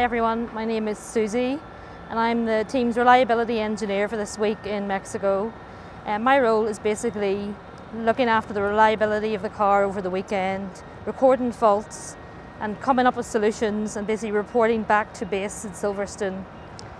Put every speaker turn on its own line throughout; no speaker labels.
Everyone, my name is Susie and I'm the team's reliability engineer for this week in Mexico. Uh, my role is basically looking after the reliability of the car over the weekend, recording faults and coming up with solutions and basically reporting back to base in Silverstone.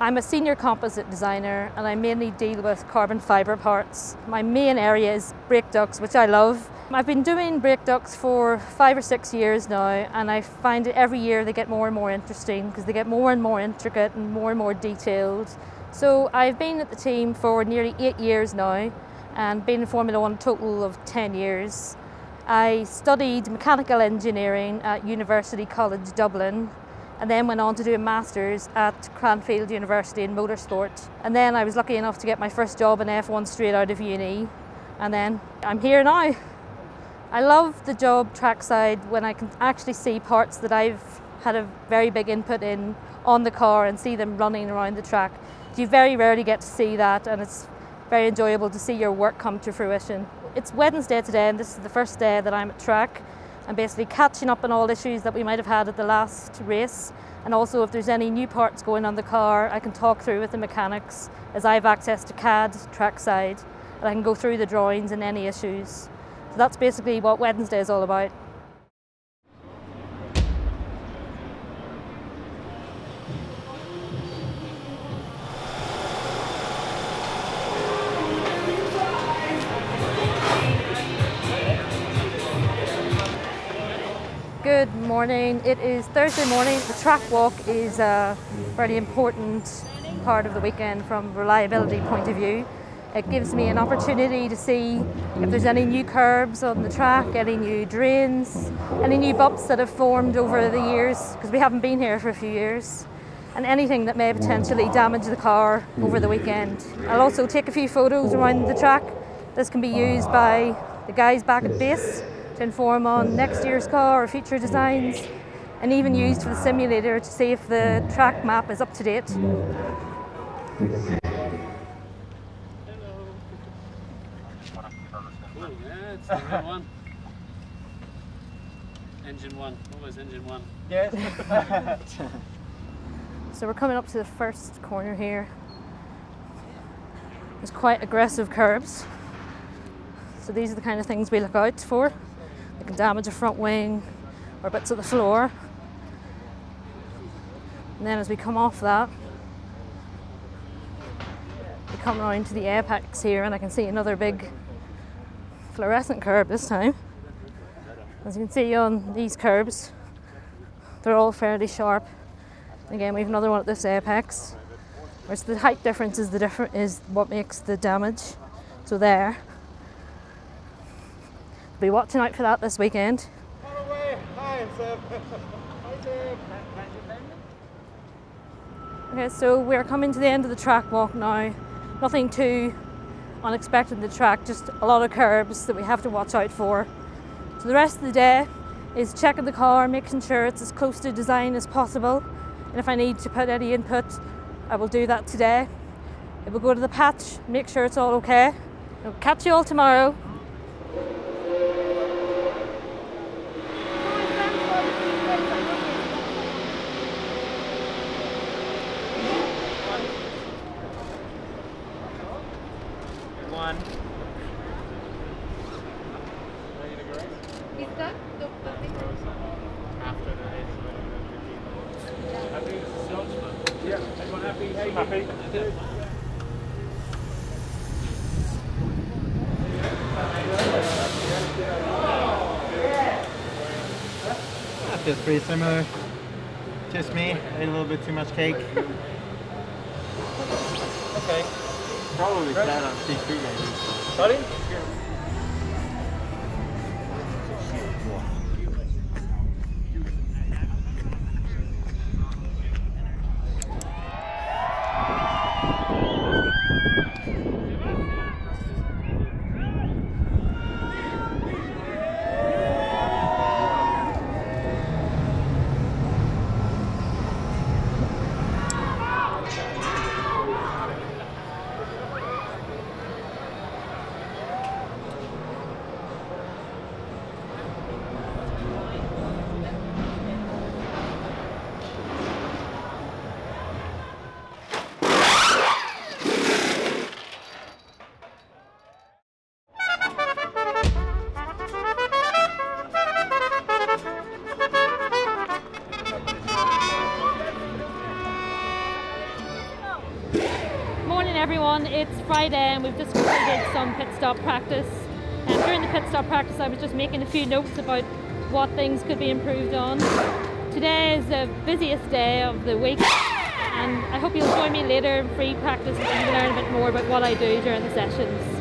I'm a senior composite designer and I mainly deal with carbon fibre parts. My main area is brake ducts, which I love. I've been doing brake ducts for five or six years now and I find that every year they get more and more interesting because they get more and more intricate and more and more detailed. So I've been at the team for nearly eight years now and been in Formula One a total of 10 years. I studied mechanical engineering at University College Dublin and then went on to do a master's at Cranfield University in motorsport. And then I was lucky enough to get my first job in F1 straight out of uni and then I'm here now. I love the job trackside when I can actually see parts that I've had a very big input in on the car and see them running around the track. You very rarely get to see that and it's very enjoyable to see your work come to fruition. It's Wednesday today and this is the first day that I'm at track. I'm basically catching up on all issues that we might have had at the last race and also if there's any new parts going on the car I can talk through with the mechanics as I have access to CAD trackside and I can go through the drawings and any issues. So that's basically what Wednesday is all about. Good morning. It is Thursday morning. The track walk is a very important part of the weekend from a reliability point of view. It gives me an opportunity to see if there's any new curbs on the track, any new drains, any new bumps that have formed over the years, because we haven't been here for a few years, and anything that may potentially damage the car over the weekend. I'll also take a few photos around the track. This can be used by the guys back at base to inform on next year's car or future designs, and even used for the simulator to see if the track map is up to date.
That's the real one. Engine one. Always engine one.
Yes.
So we're coming up to the first corner here. There's quite aggressive curbs. So these are the kind of things we look out for. They can damage a front wing or bits of the floor. And then as we come off that, we come around to the apex here and I can see another big fluorescent curb this time. As you can see on these curbs, they're all fairly sharp. Again, we have another one at this apex. Whereas the height difference is the different is what makes the damage. So there. Be watching out for that this weekend. Okay, so we're coming to the end of the track walk now. Nothing too unexpected in the track, just a lot of curbs that we have to watch out for. So the rest of the day is checking the car, making sure it's as close to design as possible. And if I need to put any input, I will do that today. It will go to the patch, make sure it's all okay. I'll catch you all tomorrow.
One. After the race. Happy Salzburg? Yeah. Everyone happy? Happy.
That feels pretty similar. Just me, ate a little bit too much cake. okay.
Probably flat on C2 maybe.
Sorry?
Everyone, it's Friday and we've just completed some pit stop practice. And during the pit stop practice I was just making a few notes about what things could be improved on. Today is the busiest day of the week and I hope you'll join me later in free practice and learn a bit more about what I do during the sessions.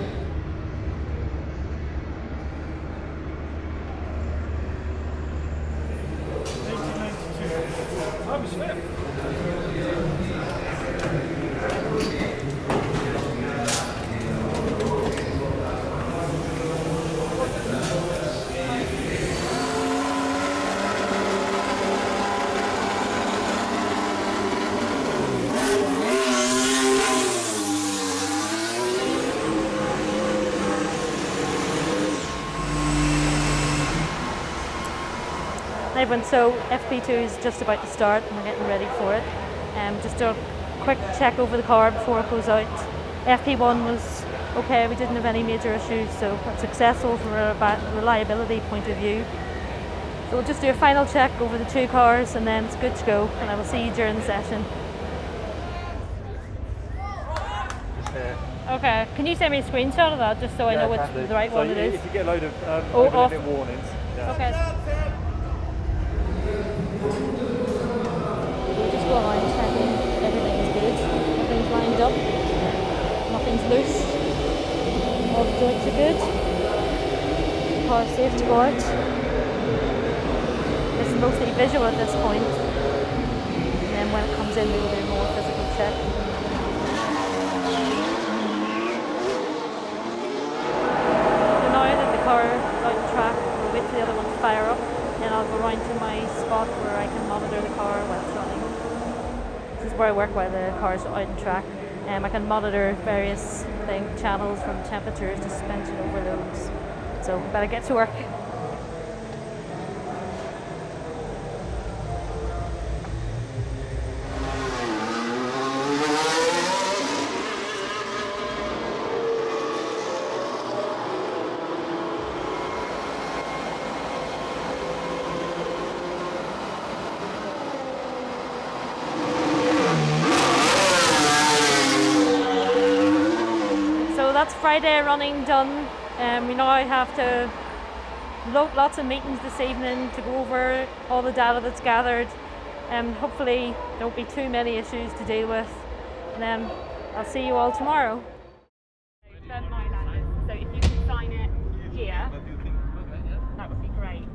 Everyone, so FP2 is just about to start and we're getting ready for it. Um, just a quick check over the car before it goes out. FP1 was okay, we didn't have any major issues, so it's successful from a reliability point of view. So we'll just do a final check over the two cars and then it's good to go and I will see you during the session.
Uh,
Okay, can you send me a screenshot of that just so I know
yeah,
which
can do.
the right
So
one it is?
If you get a load of um,
Oh,
warnings, yeah.
Okay. We'll just go around checking everything is good, everything's lined up, nothing's loose, the joints good, car's safe to go out. Mostly visual at this point, and then when it comes in we'll do more physical check. So now that the car is out on track, we'll wait for the other one to fire up, then I'll go round to my spot where I can monitor the car while it's running. This is where I work while the car is out on track. Um, I can monitor various thing, channels from temperatures to suspension overloads. So better get to work. So that's Friday running done. Um, we now have to lo- lots of meetings this evening to go over all the data that's gathered. Um, hopefully there won't be too many issues to deal with. And then I'll see you all tomorrow. So if you can sign it here, that would be great.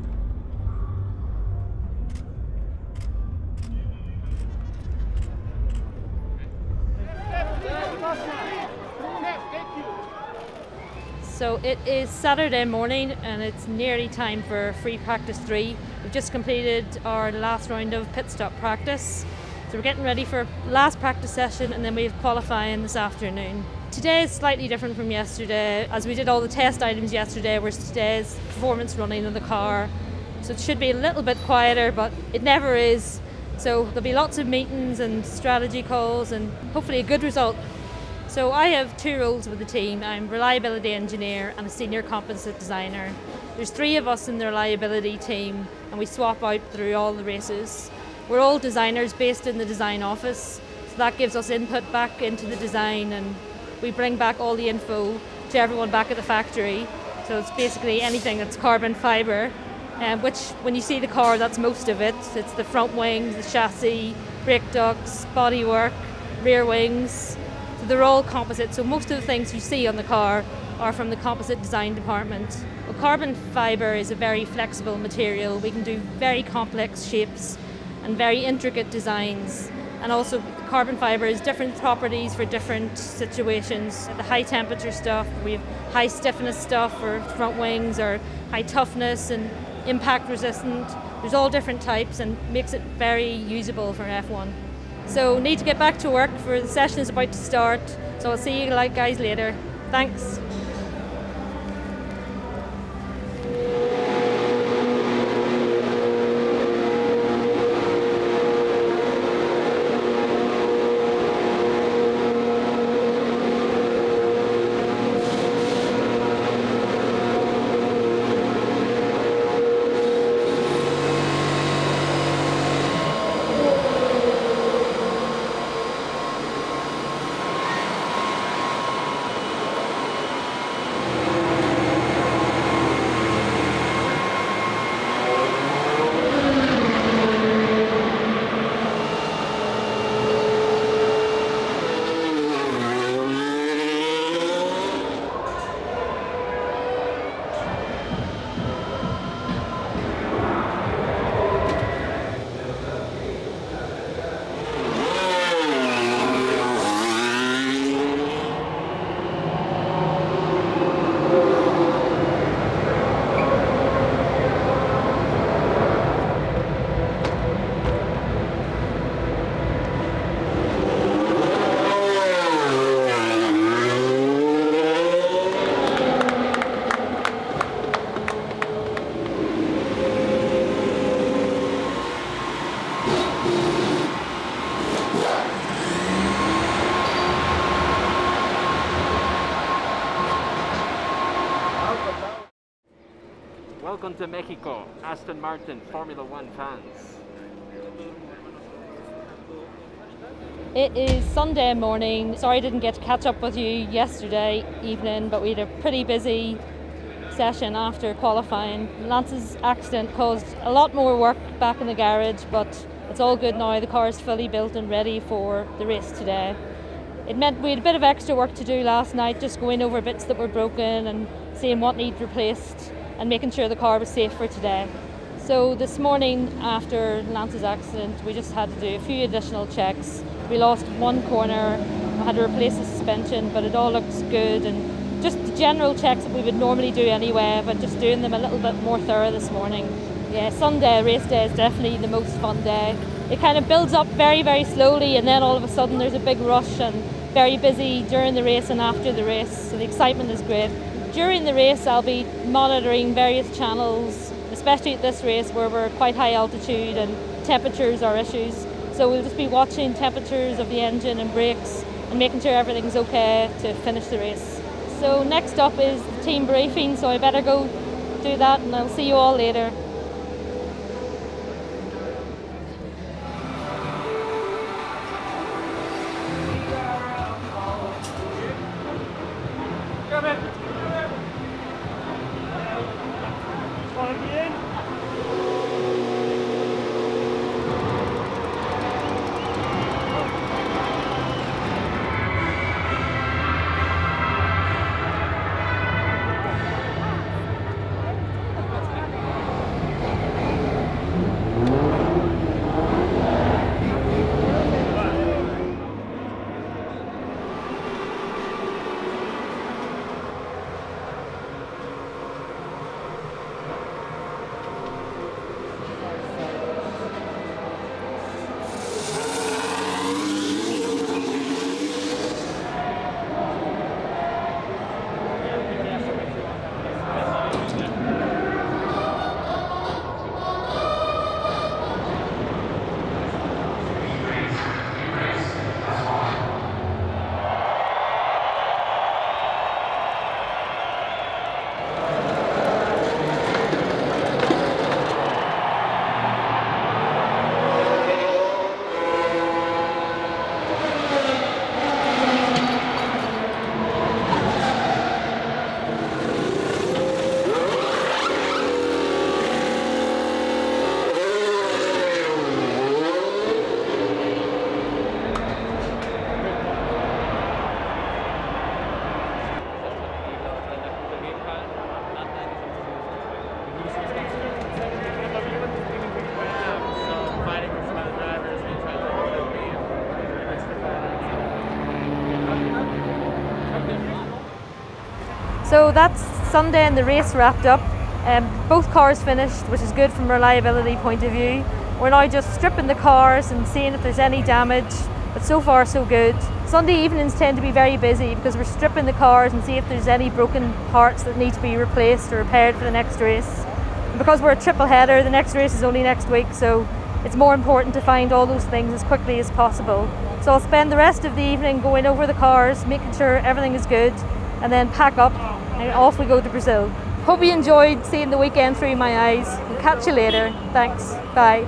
So it is Saturday morning and it's nearly time for free practice three. We've just completed our last round of pit stop practice. So we're getting ready for last practice session and then we have qualifying this afternoon. Today is slightly different from yesterday as we did all the test items yesterday whereas today's performance running of the car. So it should be a little bit quieter but it never is. So there'll be lots of meetings and strategy calls and hopefully a good result. So I have two roles with the team. I'm reliability engineer and a senior composite designer. There's three of us in the reliability team and we swap out through all the races. We're all designers based in the design office, so that gives us input back into the design and we bring back all the info to everyone back at the factory. So it's basically anything that's carbon fibre, um, which when you see the car, that's most of it. It's the front wings, the chassis, brake ducts, bodywork, rear wings. They're all composite. So most of the things you see on the car are from the composite design department. Well, carbon fibre is a very flexible material. We can do very complex shapes and very intricate designs. And also, carbon fibre has different properties for different situations. The high temperature stuff, we have high stiffness stuff for front wings, or high toughness and impact resistant. There's all different types and makes it very usable for F1. So need to get back to work for the session is about to start. So I'll see you guys later. Thanks.
Welcome to Mexico, Aston Martin Formula One fans.
It is Sunday morning. Sorry I didn't get to catch up with you yesterday evening, but we had a pretty busy session after qualifying. Lance's accident caused a lot more work back in the garage, but it's all good now. The car is fully built and ready for the race today. It meant we had a bit of extra work to do last night, just going over bits that were broken and seeing what needed replaced and making sure the car was safe for today. So this morning after Lance's accident, we just had to do a few additional checks. We lost one corner, had to replace the suspension, but it all looks good and just the general checks that we would normally do anyway, but just doing them a little bit more thorough this morning. Yeah, Sunday race day is definitely the most fun day. It kind of builds up very, very slowly, and then all of a sudden there's a big rush and very busy during the race and after the race. So the excitement is great. During the race, I'll be monitoring various channels especially at this race where we're quite high altitude and temperatures are issues. So we'll just be watching temperatures of the engine and brakes and making sure everything's okay to finish the race. So next up is the team briefing, so I better go do that and I'll see you all later. So that's Sunday and the race wrapped up. Um, both cars finished, which is good from a reliability point of view. We're now just stripping the cars and seeing if there's any damage, but so far so good. Sunday evenings tend to be very busy because we're stripping the cars and see if there's any broken parts that need to be replaced or repaired for the next race. And because we're a triple header, the next race is only next week, so it's more important to find all those things as quickly as possible. So I'll spend the rest of the evening going over the cars, making sure everything is good, and then pack up and off we go to Brazil. Hope you enjoyed seeing the weekend through my eyes. Catch you later. Thanks. Bye.